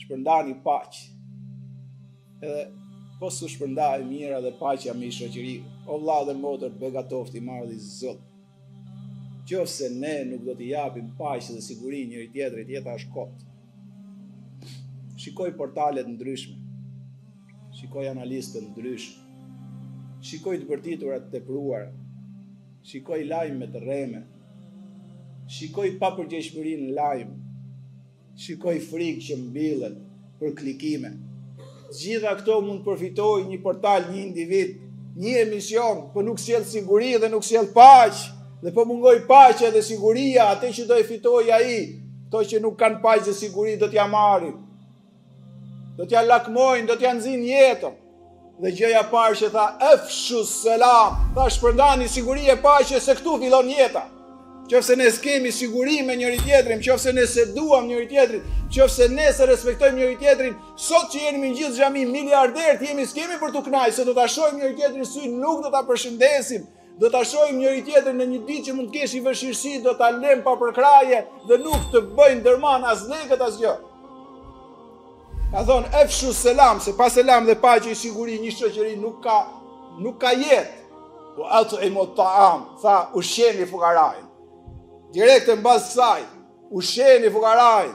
Shpërndani paqë. Edhe po s'u shpërnda e mira dhe paqja në një shoqëri, o vla dhe motër të begatoftë i madhi Zot. Qoftë se ne nuk do t'i japim paqë dhe siguri njëri tjetrit, jeta është kot. Shikoj portale të ndryshme, shikoj analistë të ndryshëm, shikoj të bërtiturat të pruar, shikoj lajme të rreme, Shikoj papërgjegjshmëri në lajm, shikoj frikë që mbillet për klikime. Gjitha këto mund të përfitojë një portal, një individ, një emision, po nuk sjell siguri dhe nuk sjell paqë. Dhe po mungoi paqja dhe siguria, atë që do e fitojë ai, këta që nuk kanë paqë dhe siguri do t'ia marrin. Do t'ia lakmojnë, do t'ia nxijnë jetën. Dhe gjëja e parë që tha, efshu selam, tha shpërndani siguri e paqe se këtu fillon jeta. Qoftë se ne s'kemi siguri me njëri tjetrin, qoftë se ne s'e duam njëri tjetrin, qoftë se ne s'e respektojmë njëri tjetrin, sot që jemi në gjithë xhami miliarderë të jemi, s'kemi për t'u kënaqë, se do ta shohim njëri tjetrin në sy, nuk do ta përshëndesim, Do ta shohim njëri tjetrin në një ditë që mund të ketë vështirësi, do ta lëmë pa përkrahje dhe nuk të bëjnë derman as lekët asgjë. Ka thënë efshu selam, se pa selam dhe paqe e siguri një shoqëri nuk ka nuk ka jetë. Ue at'imu taam, tha ushqeni fukaranë. Direkt mbas kësaj, ushqeni fukaranë.